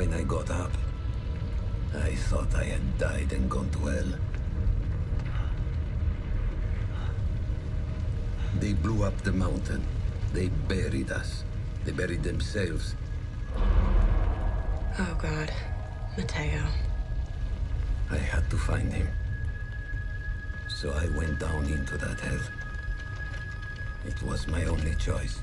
When I got up, I thought I had died and gone to hell. They blew up the mountain. They buried us. They buried themselves. Oh, God. Matteo. I had to find him. So I went down into that hell. It was my only choice.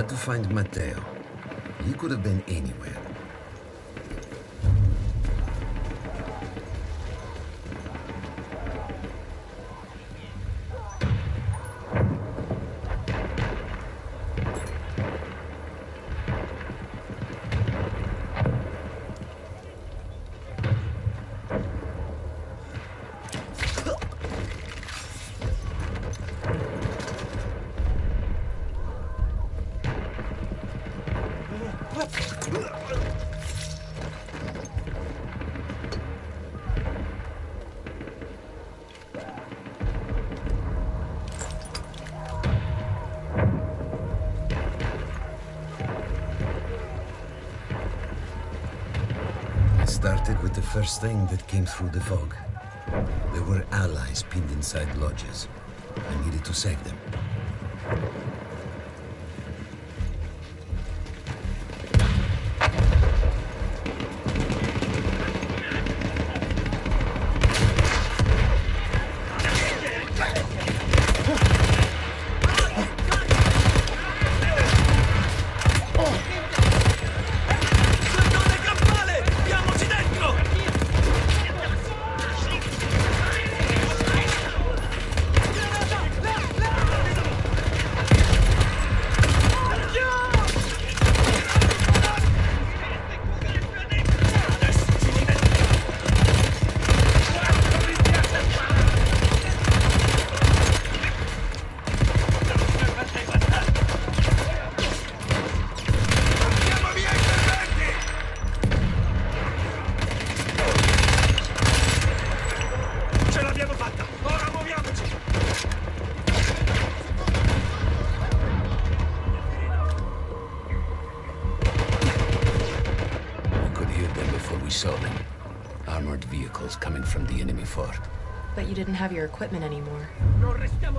Had to find Matteo. He could have been anywhere. Started with the first thing that came through the fog. There were allies pinned inside lodges. I needed to save them. Have your equipment anymore.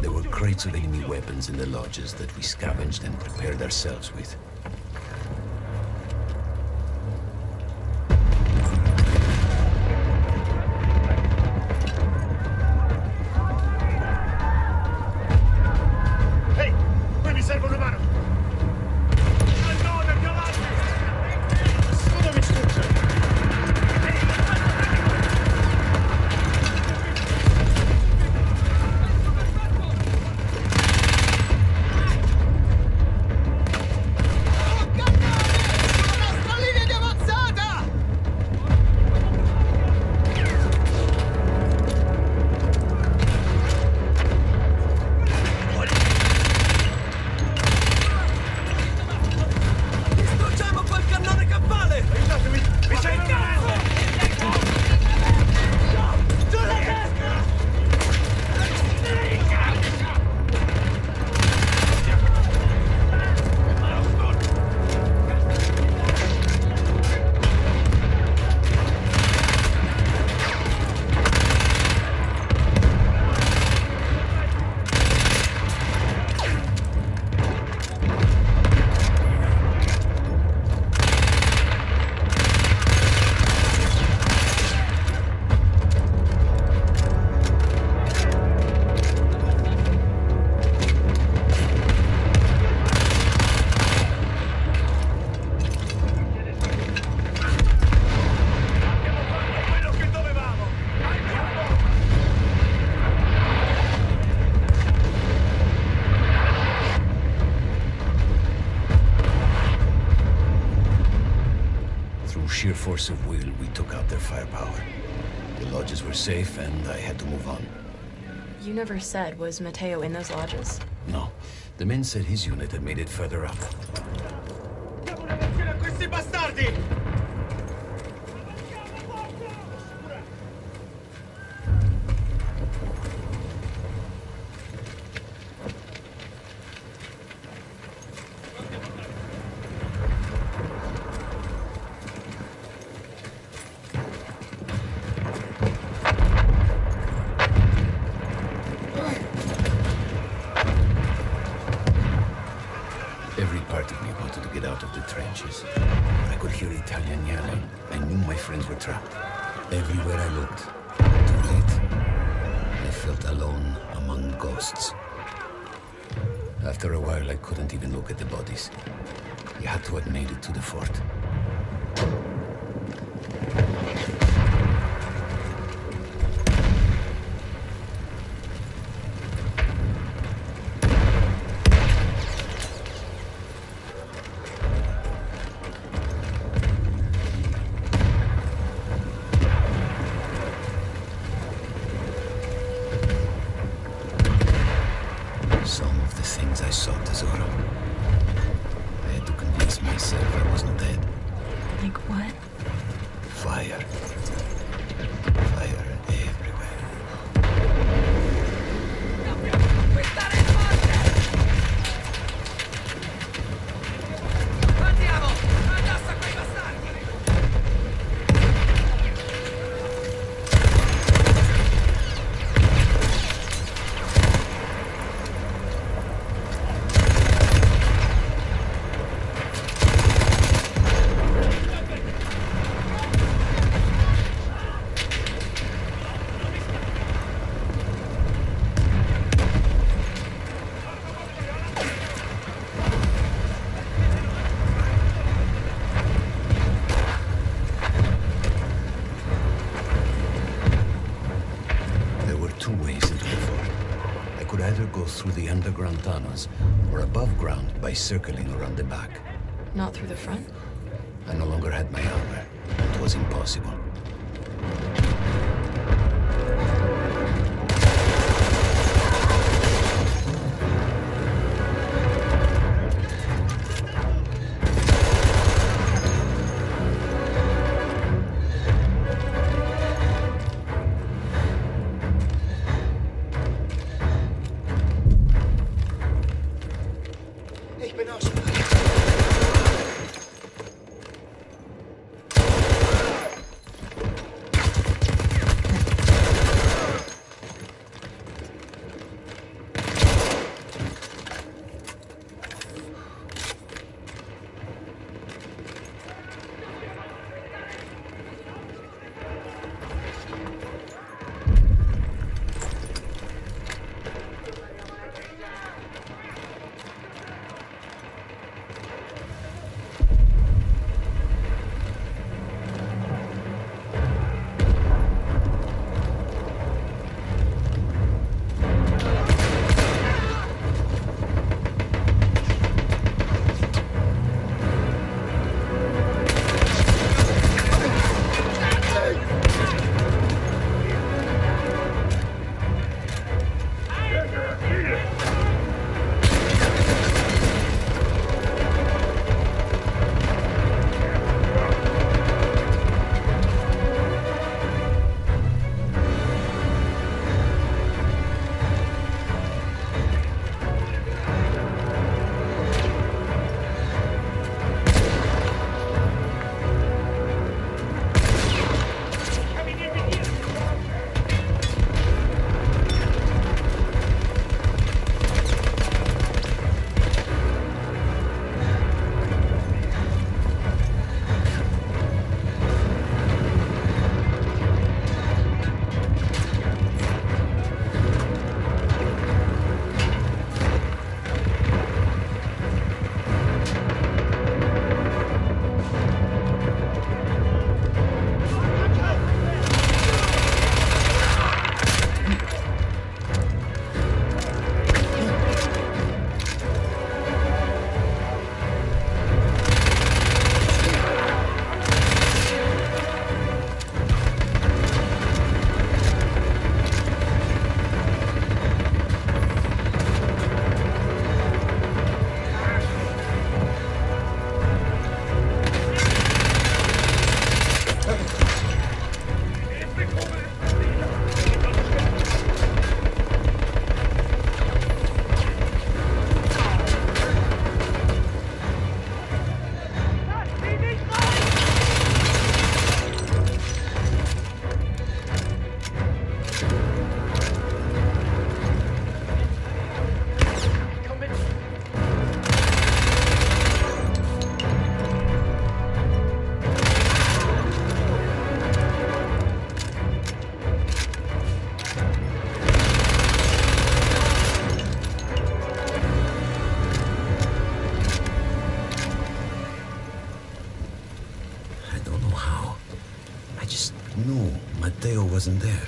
There were crates of enemy weapons in the lodges that we scavenged and prepared ourselves with. Sheer force of will, we took out their firepower. The lodges were safe, and I had to move on. You never said, was Matteo in those lodges? No. The men said his unit had made it further up. Everywhere I looked, too late. I felt alone among ghosts. After a while, I couldn't even look at the bodies. You had to have made it to the fort. Some of the things I saw, Tesoro. I had to convince myself I wasn't dead. Like what? Fire. Fire everywhere. Andiamo! Addosso a quei bastardi! There were two ways into the fort. I could either go through the underground tunnels or above ground by circling around the back. Not through the front? I no longer had my armor. It was impossible. Knew Matteo wasn't there.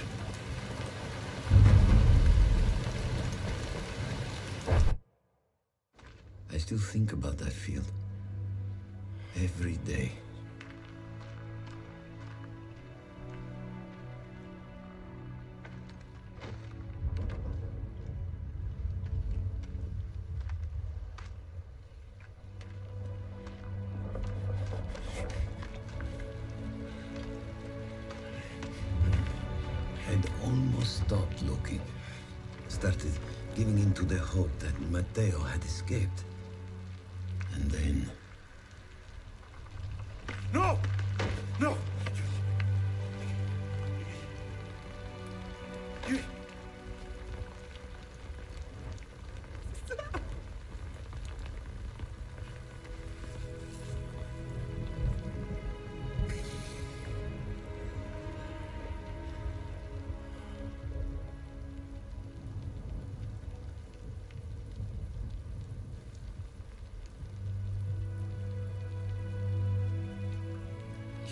I still think about that field. Every day. Stopped looking. Started giving in to the hope that Matteo had escaped. And then...